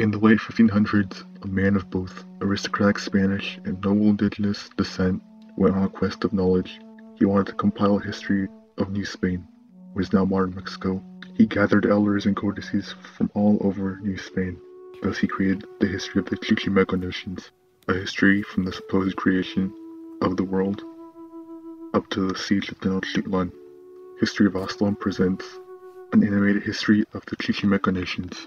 In the late 1500s, a man of both aristocratic Spanish and noble indigenous descent went on a quest of knowledge. He wanted to compile a history of New Spain, which is now modern Mexico. He gathered elders and codices from all over New Spain. Thus he created the history of the Chichimeca nations, a history from the supposed creation of the world up to the siege of Tenochtitlan. History of Aztlan presents an animated history of the Chichimeca nations.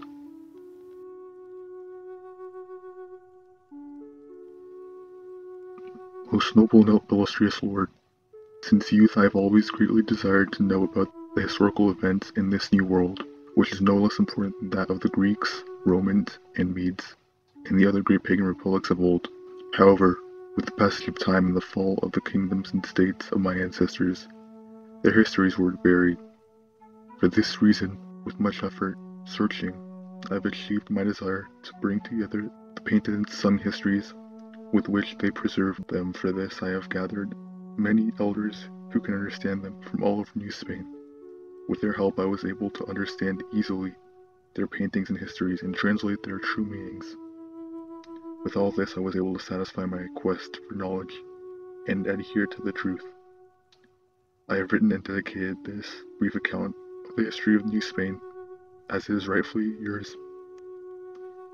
Most noble and illustrious Lord, since youth I have always greatly desired to know about the historical events in this new world, which is no less important than that of the Greeks, Romans, and Medes, and the other great pagan republics of old. However, with the passage of time and the fall of the kingdoms and states of my ancestors, their histories were buried. For this reason, with much effort, searching, I have achieved my desire to bring together the painted and sung histories with which they preserved them. For this I have gathered many elders who can understand them from all over New Spain. With their help I was able to understand easily their paintings and histories and translate their true meanings. With all this I was able to satisfy my quest for knowledge and adhere to the truth. I have written and dedicated this brief account of the history of New Spain as it is rightfully yours,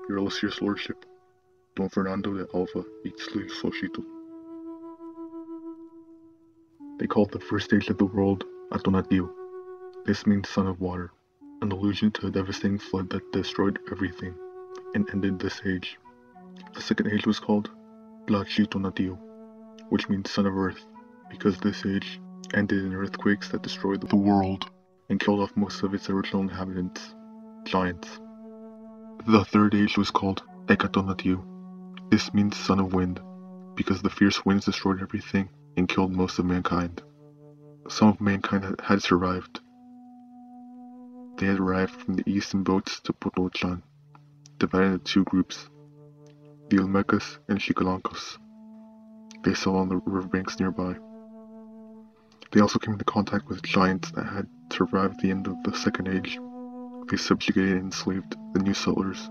your illustrious lordship. Don Fernando de Alva. They called the first age of the world Atonatiu. This means son of water, an allusion to a devastating flood that destroyed everything and ended this age. The second age was called Tlachitonatiu, which means son of earth, because this age ended in earthquakes that destroyed the world and killed off most of its original inhabitants, giants. The third age was called Ekatonatiu, this means son of wind, because the fierce winds destroyed everything and killed most of mankind. Some of mankind had survived. They had arrived from the east in boats to Potochan, divided into two groups, the Olmecas and Xicalancas. They settled on the riverbanks nearby. They also came into contact with giants that had survived the end of the Second Age. They subjugated and enslaved the new settlers.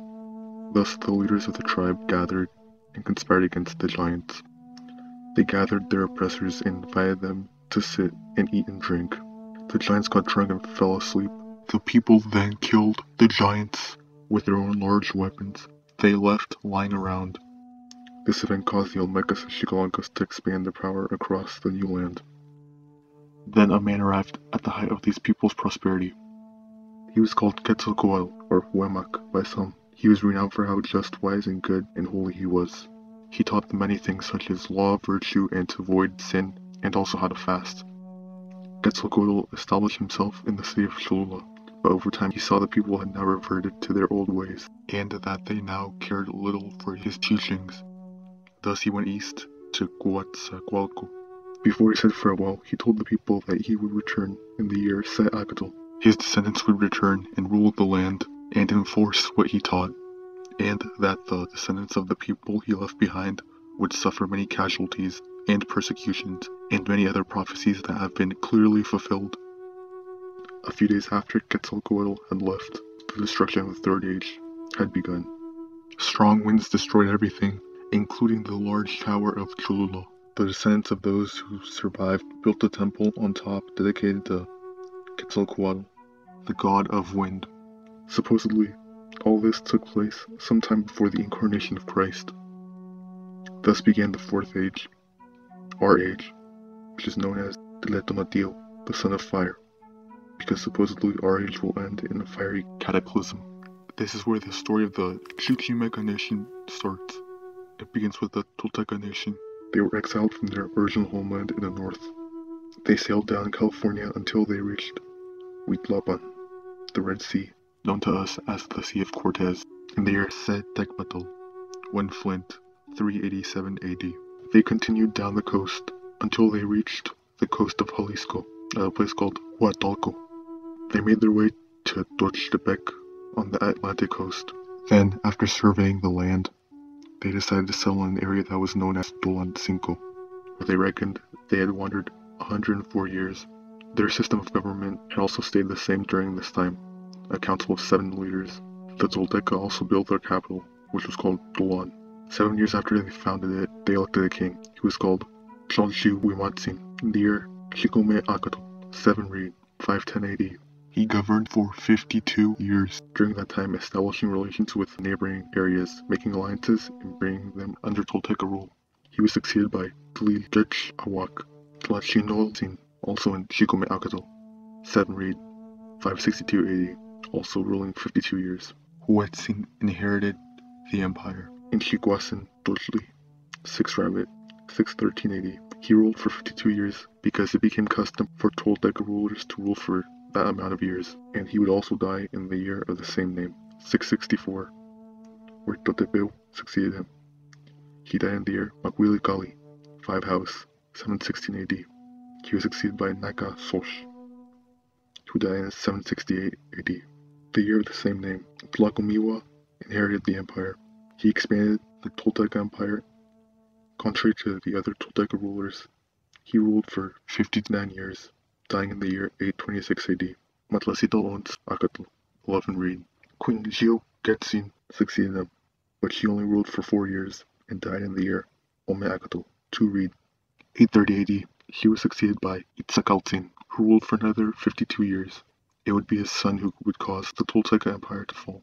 Thus, the leaders of the tribe gathered and conspired against the giants. They gathered their oppressors and invited them to sit and eat and drink. The giants got drunk and fell asleep. The people then killed the giants with their own large weapons they left lying around. This event caused the Olmecas and Xicalancas to expand their power across the new land. Then a man arrived at the height of these people's prosperity. He was called Quetzalcoatl, or Huemac by some. He was renowned for how just, wise, and good and holy he was. He taught them many things such as law, virtue, and to avoid sin, and also how to fast. Quetzalcoatl established himself in the city of Cholula, but over time he saw the people had now reverted to their old ways, and that they now cared little for his teachings. Thus he went east to Coatzacoalco. Before he said farewell, he told the people that he would return in the year Ce Acatl. His descendants would return and rule the land and enforce what he taught, and that the descendants of the people he left behind would suffer many casualties and persecutions, and many other prophecies that have been clearly fulfilled. A few days after Quetzalcoatl had left, the destruction of the Third Age had begun. Strong winds destroyed everything, including the large tower of Cholula. The descendants of those who survived built a temple on top dedicated to Quetzalcoatl, the god of wind. Supposedly, all this took place sometime before the incarnation of Christ. Thus began the Fourth Age, our age, which is known as Tlatomatil, the Son of Fire, because supposedly our age will end in a fiery cataclysm. This is where the story of the Chichimeca nation starts. It begins with the Tolteca nation. They were exiled from their original homeland in the north. They sailed down California until they reached Huitlapan, the Red Sea, known to us as the Sea of Cortez, in the year Setecmatl, when Flint, 387 AD. They continued down the coast until they reached the coast of Jalisco, at a place called Huatulco. They made their way to Tuxtepec on the Atlantic coast. Then, after surveying the land, they decided to settle in an area that was known as Tulancingo, where they reckoned they had wandered 104 years. Their system of government had also stayed the same during this time a council of seven leaders, The Tolteca also built their capital, which was called Tolon. Seven years after they founded it, they elected a king, who was called Chalchi Wimatsin, in the year Akato, 7 Reed, 510 AD. He governed for 52 years, during that time establishing relations with neighboring areas, making alliances, and bringing them under Tolteca rule. He was succeeded by Tliljech Awak, also in Shikome Akato, 7 Reed, 562 AD, also ruling 52 years. Huetzin inherited the empire. In Shiguasin Tochli, 6 Rabbit, 613 AD, he ruled for 52 years because it became custom for Tolteca rulers to rule for that amount of years, and he would also die in the year of the same name, 664, where Totepeu succeeded him. He died in the year Makwili Kali, 5 House, 716 AD. He was succeeded by Naka Sosh, who died in 768 AD. The year of the same name, Tlacomiwa inherited the empire. He expanded the Toltec Empire. Contrary to the other Toltec rulers, he ruled for 59 years, dying in the year 826 AD. Matlacito owns Acatl, 11 Reed. Queen Xiu succeeded him, but she only ruled for 4 years and died in the year Ome Acatl, 2 Reed. 830 AD, he was succeeded by Itzcaltzin, who ruled for another 52 years. It would be his son who would cause the Tolteca Empire to fall.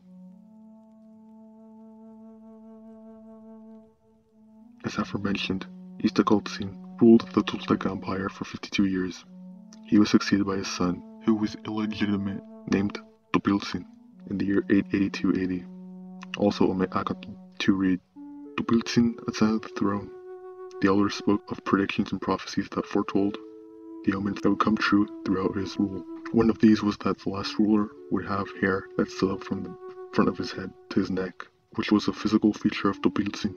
As aforementioned, Itzcaltzin ruled the Tolteca Empire for 52 years. He was succeeded by his son, who was illegitimate, named Topiltzin, in the year 882 AD. Also Ome Acatl, 2 read, Topiltzin ascended the throne. The elders spoke of predictions and prophecies that foretold the omens that would come true throughout his rule. One of these was that the last ruler would have hair that stood up from the front of his head to his neck, which was a physical feature of Topiltzin.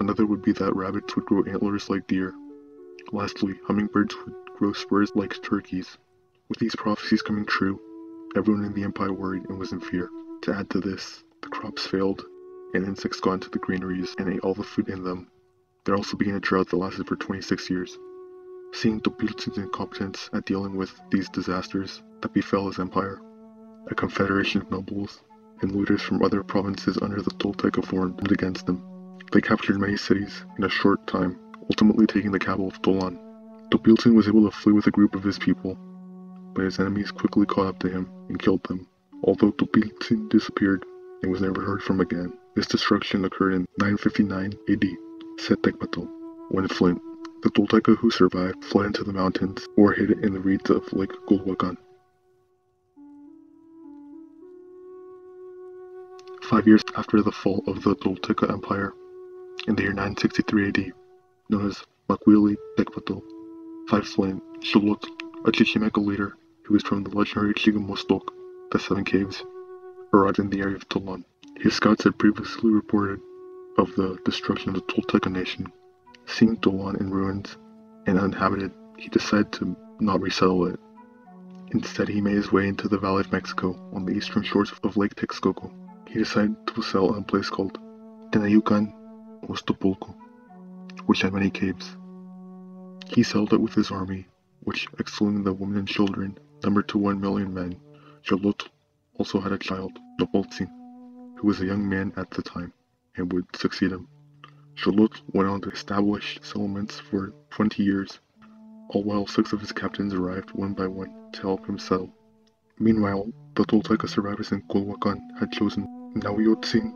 Another would be that rabbits would grow antlers like deer. Lastly, hummingbirds would grow spurs like turkeys. With these prophecies coming true, everyone in the empire worried and was in fear. To add to this, the crops failed, and insects got into the granaries and ate all the food in them. There also began a drought that lasted for 26 years. Seeing Topiltzin's incompetence at dealing with these disasters that befell his empire, a confederation of nobles and looters from other provinces under the Toltec formed against them. They captured many cities in a short time, ultimately taking the capital of Tolan. Topiltzin was able to flee with a group of his people, but his enemies quickly caught up to him and killed them. Although Topiltzin disappeared and was never heard from again, this destruction occurred in 959 AD, Setekmatl, when Flint, the Tolteca who survived, fled into the mountains or hid in the reeds of Lake Culhuacan. Five years after the fall of the Tolteca Empire, in the year 963 AD, known as Makwili Tekvatl, five slain, Xolotl, a Chichimeca leader who was from the legendary Chicomoztoc, the Seven Caves, arrived in the area of Tolan. His scouts had previously reported of the destruction of the Tolteca nation. Seeing Tolan in ruins and uninhabited, he decided to not resettle it. Instead, he made his way into the Valley of Mexico on the eastern shores of Lake Texcoco. He decided to settle in a place called Tenayucan Ostopolco, which had many caves. He settled it with his army, which, excluding the women and children, numbered to one million men. Xolotl also had a child, Nopaltzin, who was a young man at the time and would succeed him. Xolotl went on to establish settlements for 20 years, all while six of his captains arrived one by one to help him settle. Meanwhile, the Tolteca survivors in Culhuacan had chosen Nahuyotzin.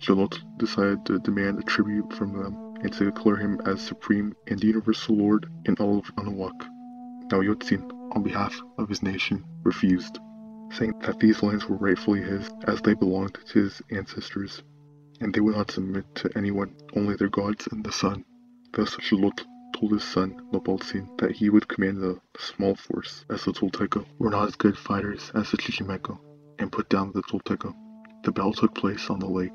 Xolotl decided to demand a tribute from them and to declare him as supreme and universal lord in all of Anahuac. Nahuyotzin, on behalf of his nation, refused, saying that these lands were rightfully his as they belonged to his ancestors, and they would not submit to anyone, only their gods and the sun. Thus Xolotl told his son, Nopaltzin, that he would command a small force, as the Tolteca were not as good fighters as the Chichimeco, and put down the Tolteca. The battle took place on the lake.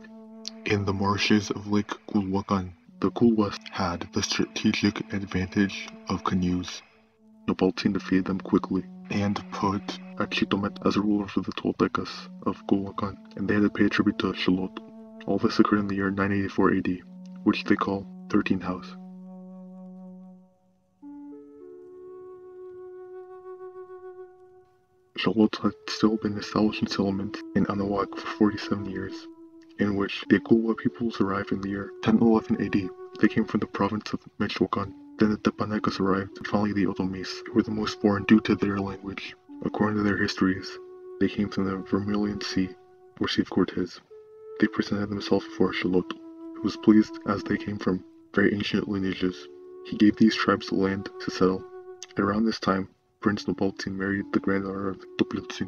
In the marshes of Lake Culhuacan, the Kulwas had the strategic advantage of canoes. Nopaltzin defeated them quickly and put Achitomet as a ruler for the Toltecas of Culhuacan, and they had to pay tribute to Xolotl. All this occurred in the year 984 AD, which they call 13th House. Xolotl had still been established in settlements in Anahuac for 47 years, in which the Agulwa peoples arrived in the year 1011 AD. They came from the province of Michoacan. Then the Tepanecas arrived, and finally the Otomis, who were the most foreign due to their language. According to their histories, they came from the Vermilion Sea, or Sea of Cortez. They presented themselves before Xolotl, who was pleased as they came from very ancient lineages. He gave these tribes the land to settle. And around this time, Prince Nopaltzin married the granddaughter of Topiltzin.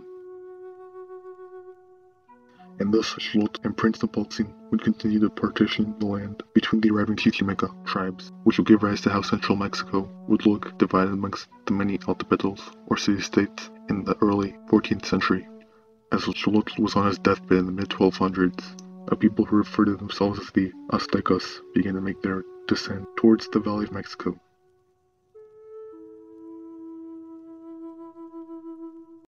And thus Xolotl and Prince Nopaltzin would continue to partition the land between the arriving Chichimeca tribes, which would give rise to how central Mexico would look divided amongst the many altepetls or city-states in the early 14th century. As Xolotl was on his deathbed in the mid-1200s, a people who refer to themselves as the Aztecas began to make their descent towards the Valley of Mexico